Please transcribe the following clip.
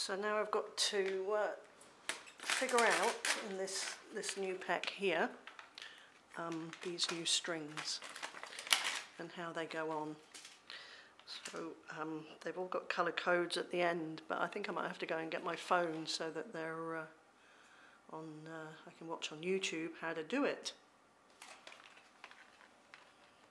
So now I've got to uh, figure out in this, this new pack here um, these new strings and how they go on. So um, they've all got colour codes at the end, but I think I might have to go and get my phone so that they're uh, on. Uh, I can watch on YouTube how to do it.